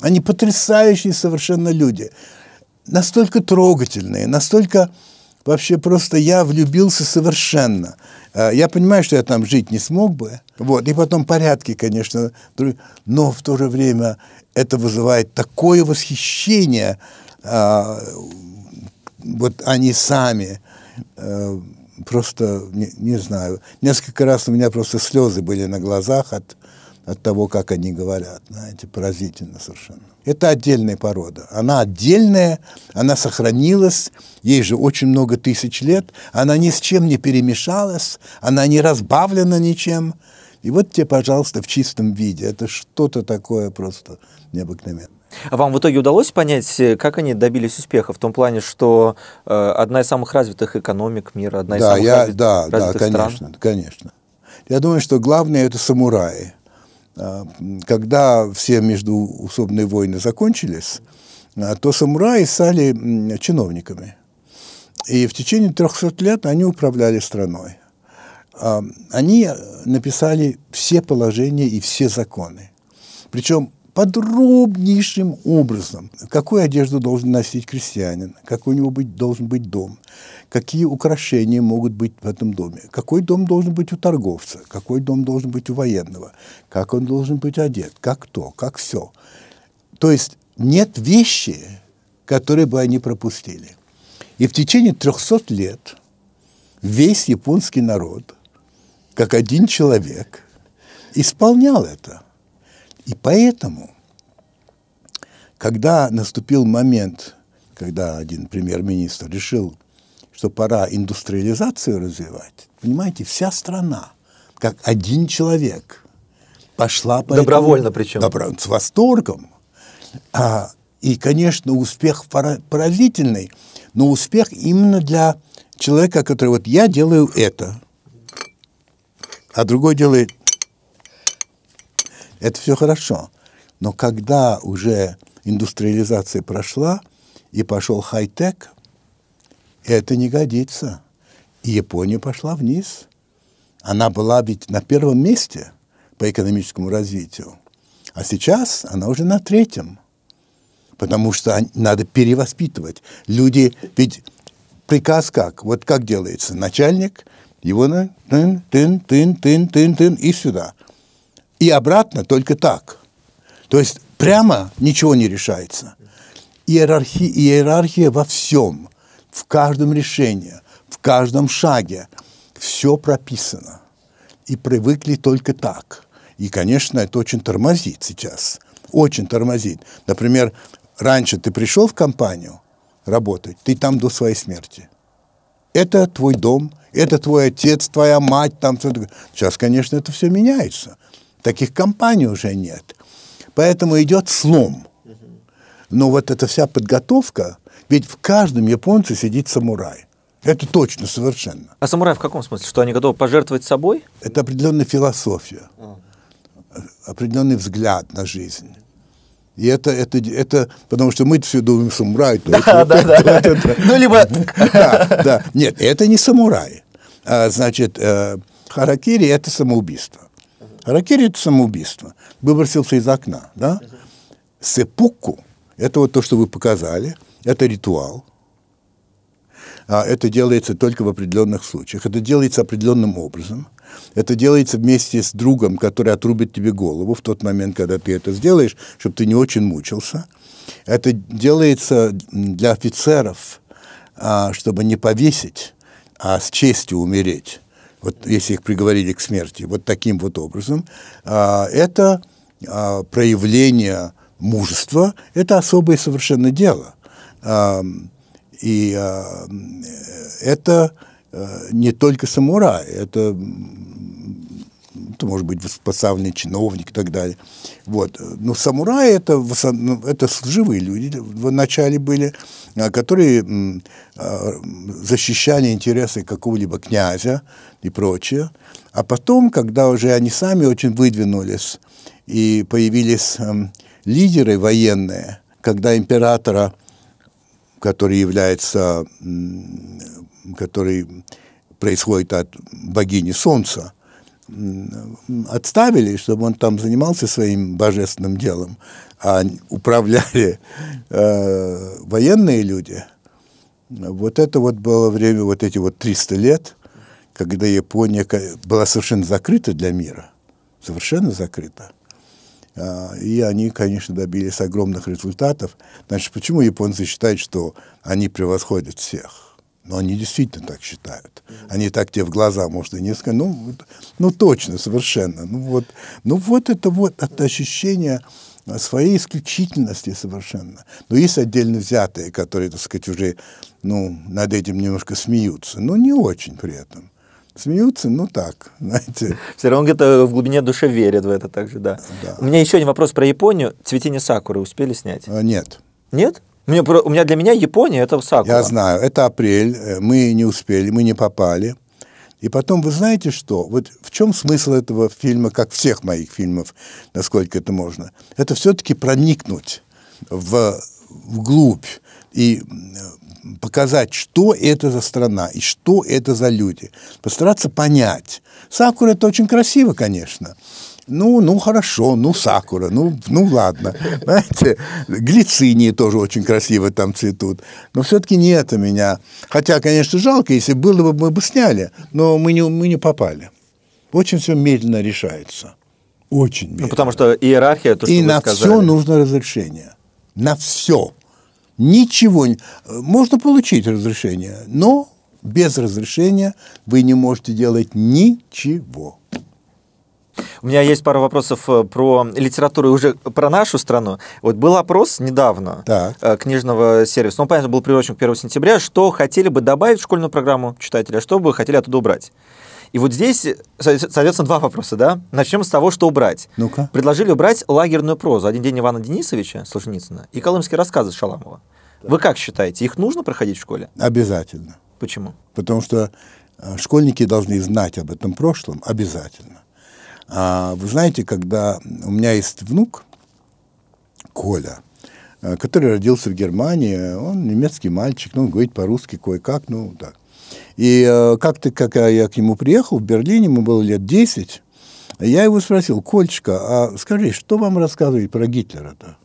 Они потрясающие совершенно люди настолько трогательные, настолько вообще просто я влюбился совершенно. А, я понимаю, что я там жить не смог бы. Вот. И потом порядки, конечно, но в то же время это вызывает такое восхищение. А, вот они сами а, просто, не, не знаю, несколько раз у меня просто слезы были на глазах от, от того, как они говорят. Знаете, поразительно совершенно. Это отдельная порода. Она отдельная, она сохранилась, ей же очень много тысяч лет, она ни с чем не перемешалась, она не разбавлена ничем. И вот тебе, пожалуйста, в чистом виде. Это что-то такое просто необыкновенное. А вам в итоге удалось понять, как они добились успеха в том плане, что э, одна из самых развитых экономик мира, одна из да, самых я, развитых, да, развитых да, конечно, стран? конечно. Я думаю, что главное это самураи. А, когда все междуусобные войны закончились, а, то самураи стали чиновниками. И в течение 300 лет они управляли страной. А, они написали все положения и все законы. Причем подробнейшим образом, какую одежду должен носить крестьянин, какой у него быть, должен быть дом, какие украшения могут быть в этом доме, какой дом должен быть у торговца, какой дом должен быть у военного, как он должен быть одет, как то, как все. То есть нет вещи, которые бы они пропустили. И в течение 300 лет весь японский народ, как один человек, исполнял это. И поэтому, когда наступил момент, когда один премьер-министр решил что пора индустриализацию развивать, понимаете, вся страна, как один человек, пошла по Добровольно этому, причем. Добро, с восторгом. А, и, конечно, успех поразительный, но успех именно для человека, который вот я делаю это, а другой делает это все хорошо. Но когда уже индустриализация прошла и пошел хай-тек, это не годится. И Япония пошла вниз. Она была ведь на первом месте по экономическому развитию. А сейчас она уже на третьем. Потому что надо перевоспитывать. Люди, ведь приказ как? Вот как делается? Начальник, его на тын, тын, тын, тын, тын, тын и сюда. И обратно только так. То есть прямо ничего не решается. Иерархия, иерархия во всем в каждом решении, в каждом шаге. Все прописано. И привыкли только так. И, конечно, это очень тормозит сейчас. Очень тормозит. Например, раньше ты пришел в компанию работать, ты там до своей смерти. Это твой дом, это твой отец, твоя мать. Там Сейчас, конечно, это все меняется. Таких компаний уже нет. Поэтому идет слом. Но вот эта вся подготовка, ведь в каждом японце сидит самурай. Это точно, совершенно. А самурай в каком смысле? Что они готовы пожертвовать собой? Это определенная философия, определенный взгляд на жизнь. И это, это, это, потому что мы все думаем, самурай, то да, да, то, да. то, то. Ну, либо... Да, да. Нет, это не самурай. А, значит, э, харакири – это самоубийство. Харакири – это самоубийство. Выбросился из окна, да? Сепуку – это вот то, что вы показали, это ритуал. А это делается только в определенных случаях. Это делается определенным образом. Это делается вместе с другом, который отрубит тебе голову в тот момент, когда ты это сделаешь, чтобы ты не очень мучился. Это делается для офицеров, а, чтобы не повесить, а с честью умереть. Вот если их приговорили к смерти, вот таким вот образом. А, Это проявление мужества, это особое совершенно дело. И это э, не только самурай, это, это может быть поставленный чиновник и так далее. Вот. Но самураи это, основном- это служивые люди в начале были, а, которые а, защищали интересы какого-либо князя и прочее. А потом, когда уже они сами очень выдвинулись и появились лидеры военные, когда императора который является, который происходит от богини Солнца, отставили, чтобы он там занимался своим божественным делом, а управляли э, военные люди. Вот это вот было время, вот эти вот 300 лет, когда Япония была совершенно закрыта для мира, совершенно закрыта. А, И они, конечно, добились огромных результатов. Значит, почему японцы считают, что они превосходят всех? Но они действительно так считают. Они так тебе в глаза, может, и не сказать. Ну, ну точно, совершенно. Ну вот, ну вот это вот это ощущение своей исключительности совершенно. Но есть отдельно взятые, которые, так сказать, уже ну, над этим немножко смеются. Но не очень при этом. Смеются, ну так, знаете. Все равно где-то в глубине души верят в это также, да. Да. У меня еще один вопрос про Японию. Цветение сакуры успели снять? А, Нет. Нет? Мне, про- у меня для меня Япония это сакура. Я знаю, это апрель, э, мы не успели, мы не попали. И потом, вы знаете что? Вот в чем смысл этого фильма, как всех моих фильмов, насколько это можно? Это все-таки проникнуть в, вглубь и показать, что это за страна и что это за люди. Постараться понять. Сакура это очень красиво, конечно. Ну, ну хорошо, ну сакура, ну, ну ладно. Знаете, глицинии тоже очень красиво там цветут. Но все-таки не это меня. Хотя, конечно, жалко, если было бы, мы бы сняли, но мы не, мы не попали. Очень все медленно решается. Очень медленно. Ну, потому что иерархия, то, что И на сказали. все нужно разрешение. На все. Ничего. Можно получить разрешение, но без разрешения вы не можете делать ничего. У меня есть пару вопросов э, про литературу и уже про нашу страну. Вот был опрос недавно Так. э, книжного сервиса, ну, понятно, был приурочен к 1 сентября, что хотели бы добавить в школьную программу читателя, что бы хотели оттуда убрать. И вот здесь, со- соответственно, два вопроса, да? Начнем с того, что убрать. Ну-ка. Предложили убрать лагерную прозу «Один день Ивана Денисовича» Солженицына и колымские рассказы Шаламова. Вы как считаете, их нужно проходить в школе? Обязательно. Почему? Потому что э, школьники должны знать об этом прошлом обязательно. А вы знаете, когда у меня есть внук, Коля, э, который родился в Германии, он немецкий мальчик, ну, говорит по-русски кое-как, ну, так. И э, как-то, когда я к нему приехал в Берлине, ему было лет 10, я его спросил, Кольчика, а скажи, что вам рассказывать про Гитлера-то?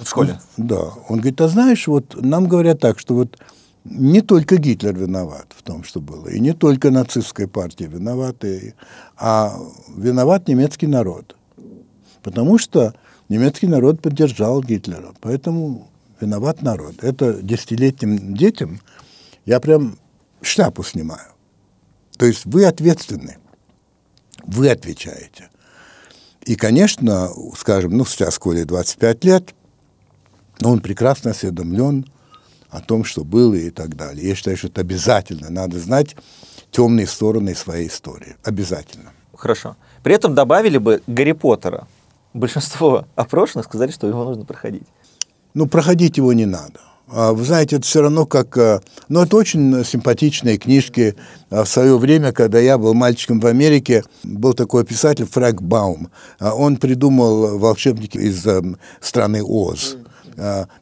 В школе? Да. Он говорит, а знаешь, вот нам говорят так, что вот не только Гитлер виноват в том, что было, и не только нацистская партия виновата, а виноват немецкий народ. Потому что немецкий народ поддержал Гитлера, поэтому виноват народ. Это десятилетним детям я прям шляпу снимаю. То есть вы ответственны, вы отвечаете. И, конечно, скажем, ну, сейчас Коле 25 лет, но он прекрасно осведомлен о том, что было и так далее. Я считаю, что это обязательно. Надо знать темные стороны своей истории. Обязательно. Хорошо. При этом добавили бы Гарри Поттера. Большинство опрошенных сказали, что его нужно проходить. Ну, проходить его не надо. А, вы знаете, это все равно как... а, Ну, это очень симпатичные книжки. А, В свое время, когда я был мальчиком в Америке, был такой писатель Фрэнк Баум. А, Он придумал волшебники из эм, страны Оз, а,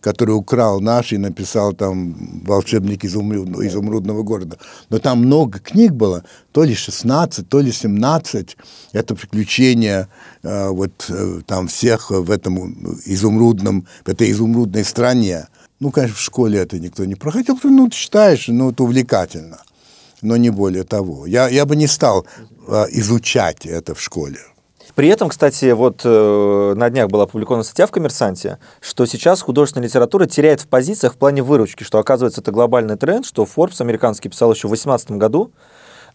который украл наш и написал там «Волшебник изумруд- изумрудного города». Но там много книг было, то ли 16, то ли 17. Это приключения а, вот э, там всех в этом изумрудном, в этой изумрудной стране. Ну, конечно, в школе это никто не проходил, ну, ты читаешь, ну, это увлекательно, но не более того. Я, я бы не стал а, изучать это в школе. При этом, кстати, вот э, на днях была опубликована статья в «Коммерсанте», что сейчас художественная литература теряет в позициях в плане выручки, что, оказывается, это глобальный тренд, что Forbes американский писал еще в 2018 году,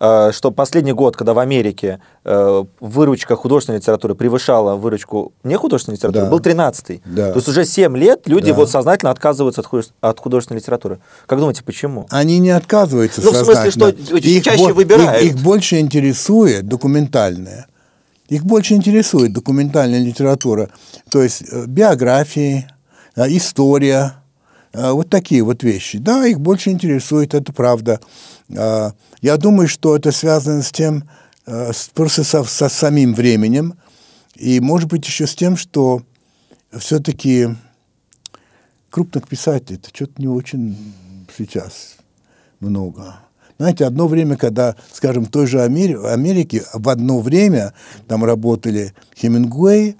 э, что последний год, когда в Америке э, выручка художественной литературы превышала выручку не художественной литературы, Да. был 13-й. Да. То есть уже 7 лет люди Да. вот сознательно отказываются от, худож- от художественной литературы. Как думаете, почему? Они не отказываются Ну, в смысле, что чаще бо- выбирают. Их, их больше интересует документальное. Их больше интересует документальная литература. То есть э, биографии, э, история, э, вот такие вот вещи. Да, их больше интересует, это правда. Я думаю, что это связано с тем, просто со, со самим временем, и, может быть, еще с тем, что все-таки крупных писателей это что-то не очень сейчас много. Знаете, одно время, когда, скажем, в той же Амери- Америке в одно время там работали Хемингуэй,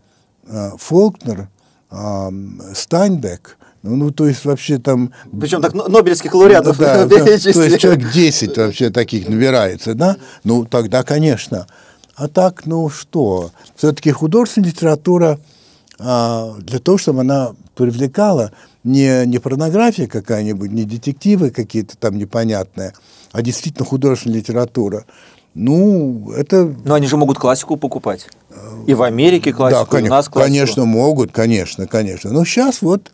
э, Фолкнер, э, Стайнбек, ну, ну, то есть вообще там... Причем так но- нобелевских лауреатов Да, да, то есть человек 10 вообще таких набирается, да? Ну, тогда, конечно. А так, ну что, все-таки художественная литература а, для того, чтобы она привлекала не, не порнография какая-нибудь, не детективы какие-то там непонятные, а действительно художественная литература. Ну, это Но они же могут классику покупать. И в Америке классику, да, и у конечно, нас классику. конечно, могут, конечно, конечно. Но сейчас вот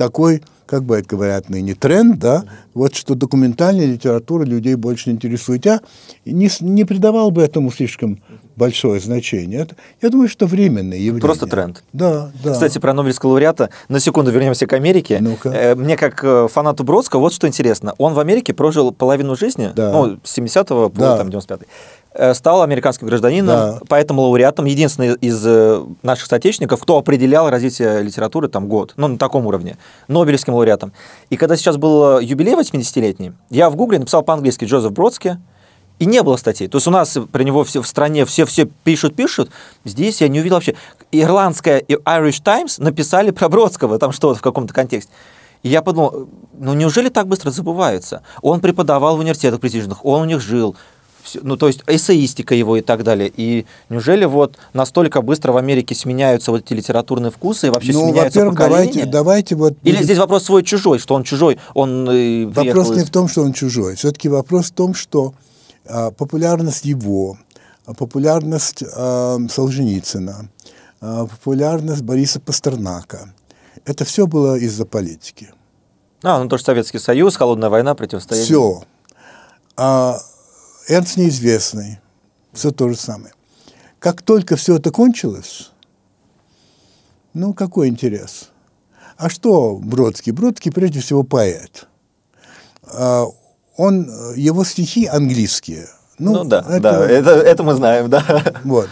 такой, как бы это говорят ныне, тренд, да, вот что документальная литература людей больше интересует. Я не, не придавал бы этому слишком большое значение. Это, я думаю, что временное явление. Просто тренд. Да, да. Кстати, про Нобелевского лауреата. На секунду вернемся к Америке. Ну-ка. Э, Мне, как э, фанату Бродского, вот что интересно. Он в Америке прожил половину жизни, Да. ну, с 70-го по Да. там, 95-й. Э, Стал американским гражданином, Да. поэтому лауреатом, единственный из э, наших соотечественников, кто определял развитие литературы там год, ну, на таком уровне, Нобелевским лауреатом. И когда сейчас был э, юбилей 80-летний, я в гугле написал по-английски Джозеф Бродский, и не было статей. То есть у нас про него все в стране все все пишут пишут. Здесь я не увидел вообще. Ирландская и Irish Times написали про Бродского там что-то в каком-то контексте. И я подумал, ну неужели так быстро забываются? Он преподавал в университетах престижных, он у них жил. Ну, то есть эссеистика его и так далее. И неужели вот настолько быстро в Америке сменяются вот эти литературные вкусы и вообще ну, сменяются во-первых, давайте, поколения? давайте вот... Или здесь вопрос свой-чужой, что он чужой, он э, Вопрос не из- в том, что он чужой. Все-таки вопрос в том, что а, популярность его, а, популярность а, Солженицына, а, популярность Бориса Пастернака, это все было из-за политики. А, ну тоже Советский Союз, холодная война, противостояние. Все. А Эрнст неизвестный, все то же самое. Как только все это кончилось, ну, какой интерес? А что Бродский? Бродский прежде всего поэт. А, Он, его стихи английские. Ну, да, да, это, это мы знаем, да. Вот.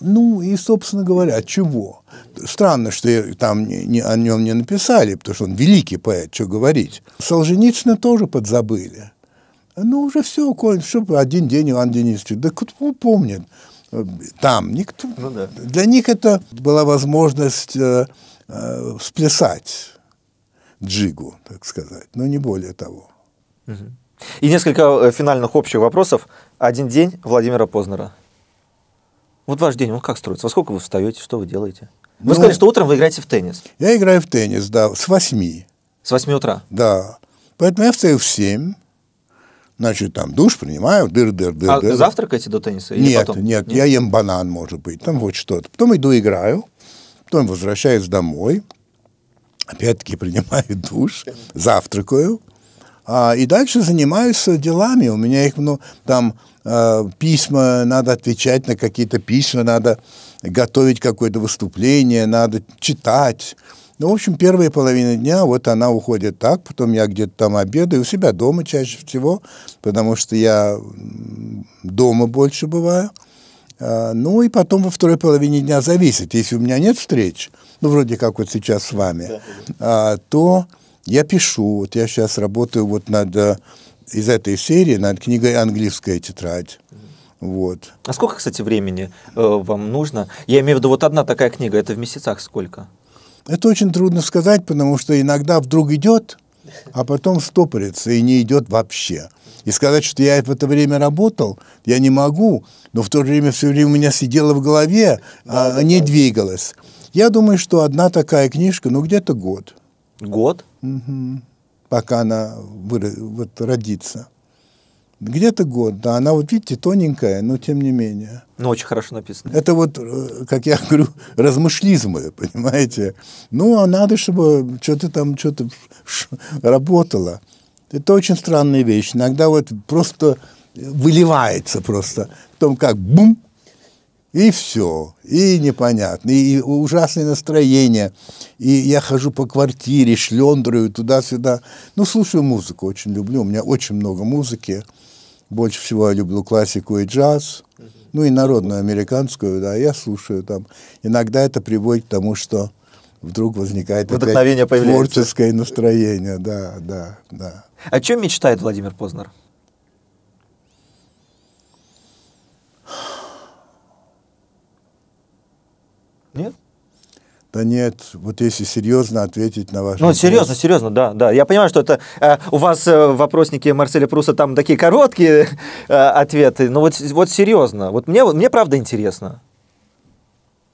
Ну и, собственно говоря, чего? Странно, что там не, не- о нем не написали, потому что он великий поэт, что говорить. Солженицына тоже подзабыли. Ну, уже все, Коль, что бы один день Иван Денисович, да кто помнит. Э, Там никто. Ну да. Для них это была возможность э, э, сплясать джигу, так сказать, но не более того. И несколько э, финальных общих вопросов. Один день Владимира Познера. Вот ваш день, он как строится? Во сколько вы встаете, что вы делаете? Вы Ну- сказали, что утром вы играете в теннис. Я играю в теннис, да, с восьми. С 8 утра. Да. Поэтому я встаю в 7, значит, там душ принимаю, дыр-дыр-дыр. А завтракаете до тенниса? или Нет, потом? нет, я ем банан, может быть, там вот что-то. Потом иду играю, потом возвращаюсь домой, опять-таки принимаю душ, завтракаю, А, и дальше занимаюсь делами. У меня их, ну, там э, письма, надо отвечать на какие-то письма, надо готовить какое-то выступление, надо читать. Ну, в общем, первая половина дня, вот она уходит так, потом я где-то там обедаю, у себя дома чаще всего, потому что я дома больше бываю. А, ну, и потом во второй половине дня зависит. Если у меня нет встреч, ну, вроде как вот сейчас с вами, а, то я пишу, вот я сейчас работаю вот над, э, из этой серии над книгой «Английская тетрадь». Вот. А сколько, кстати, времени э, вам нужно? Я имею в виду, вот одна такая книга, это в месяцах сколько? Это очень трудно сказать, потому что иногда вдруг идет, а потом стопорится и не идет вообще. И сказать, что я в это время работал, я не могу, но в то же время все время у меня сидело в голове, а да, не да. двигалось. Я думаю, что одна такая книжка, ну где-то год. Год? Угу. Пока она вот, родится. Где-то год, да. Она, вот видите, тоненькая, но тем не менее. Ну, очень хорошо написано. Это вот, э, как я говорю, размышлизмы, понимаете? Ну, а надо, чтобы что-то там, что-то работало. Это очень странная вещь. Иногда вот просто выливается просто. Потом как бум, и все, и непонятно, и ужасное настроение. И я хожу по квартире, шлендрую туда-сюда. Ну, слушаю музыку, очень люблю. У меня очень много музыки. Больше всего я люблю классику и джаз. Ну, и народную американскую, да, я слушаю там. Иногда это приводит к тому, что вдруг возникает Вдохновение опять творческое настроение, да, да, да. О чем мечтает Владимир Познер? Нет? Да нет, вот если серьезно ответить на ваш Ну, вопрос. серьезно, серьезно, да, да. Я понимаю, что это э, у вас э, вопросники Марселя Пруса там такие короткие э, ответы, но вот, вот серьезно. Вот мне, мне правда интересно.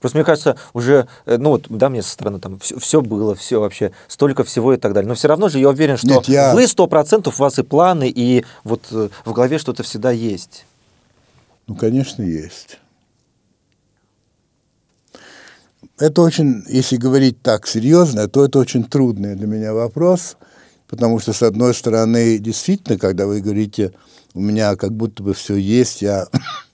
Просто мне кажется, уже, э, ну вот, да, мне со стороны там все, все было, все вообще, столько всего и так далее. Но все равно же я уверен, что Нет, я... вы сто процентов, у вас и планы, и вот э, в голове что-то всегда есть. Ну, конечно, есть. Это очень, если говорить так серьезно, то это очень трудный для меня вопрос, потому что, с одной стороны, действительно, когда вы говорите, у меня как будто бы все есть, я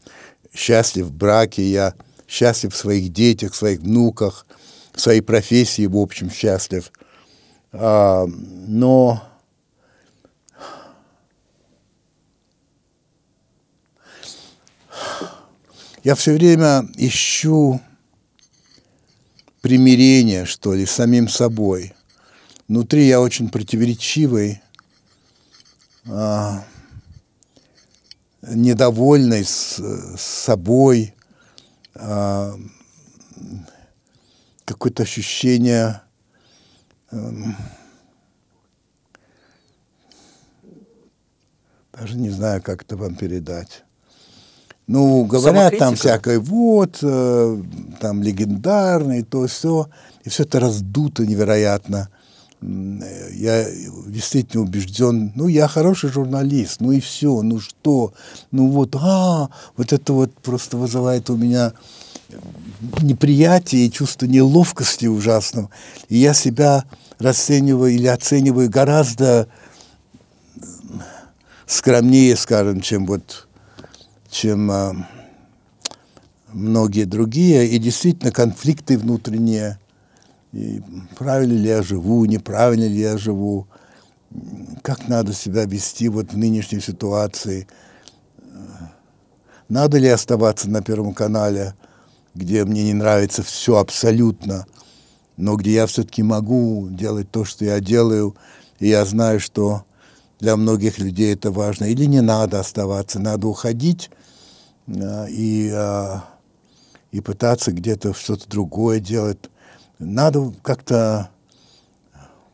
счастлив в браке, я счастлив в своих детях, в своих внуках, в своей профессии, в общем, счастлив. А, но я все время ищу примирение, что ли, с самим собой. Внутри я очень противоречивый, а, недовольный с, с собой, а, какое-то ощущение а, даже не знаю, как это вам передать. Ну, говорят там всякое, вот, э, там легендарный, то все, и все это раздуто невероятно. Я действительно убежден, ну, я хороший журналист, ну и все, ну что, ну вот, а, вот это вот просто вызывает у меня неприятие и чувство неловкости ужасного. И я себя расцениваю или оцениваю гораздо скромнее, скажем, чем вот чем а, многие другие, и действительно конфликты внутренние, и правильно ли я живу, неправильно ли я живу, как надо себя вести вот в нынешней ситуации, надо ли оставаться на Первом канале, где мне не нравится все абсолютно, но где я все-таки могу делать то, что я делаю, и я знаю, что для многих людей это важно. Или не надо оставаться, надо уходить и, э, и пытаться где-то что-то другое делать. Надо как-то,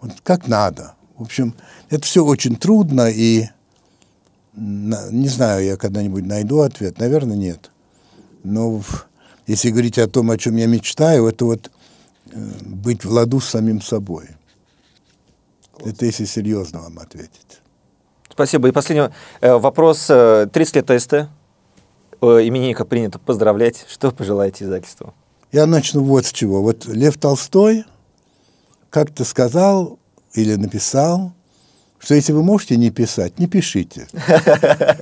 вот как надо. В общем, это все очень трудно, и не знаю, я когда-нибудь найду ответ, наверное, нет. Но если говорить о том, о чем я мечтаю, это вот э, быть в ладу с самим собой. Класс. Это если серьезно вам ответить. Спасибо. И последний вопрос. 30 лет ТСТ. Э, именинника принято поздравлять. Что пожелаете издательству? Я начну вот с чего. Вот Лев Толстой как-то сказал или написал, что если вы можете не писать, не пишите.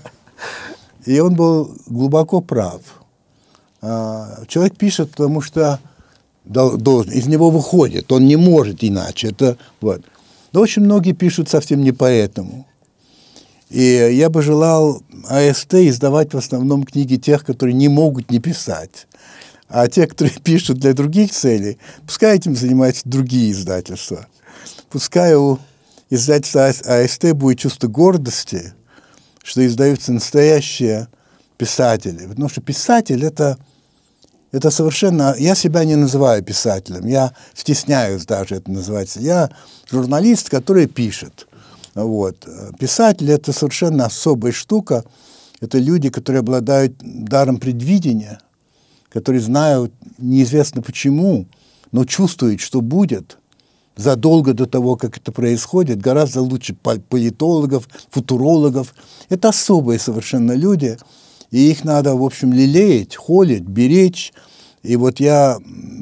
И он был глубоко прав. А, человек пишет, потому что должен, из него выходит, он не может иначе. Это, вот. Но очень многие пишут совсем не поэтому. И я бы желал АСТ издавать в основном книги тех, которые не могут не писать. А те, которые пишут для других целей, пускай этим занимаются другие издательства. Пускай у издательства АСТ будет чувство гордости, что издаются настоящие писатели. Потому что писатель это, это совершенно... Я себя не называю писателем, я стесняюсь даже это называть. Я журналист, который пишет. Вот. Писатель это совершенно особая штука. Это люди, которые обладают даром предвидения, которые знают неизвестно почему, но чувствуют, что будет – задолго до того, как это происходит, гораздо лучше политологов, футурологов. Это особые совершенно люди, и их надо, в общем, лелеять, холить, беречь. И вот я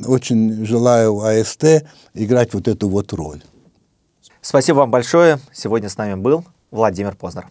очень желаю АСТ играть вот эту вот роль. Спасибо вам большое. Сегодня с нами был Владимир Познер.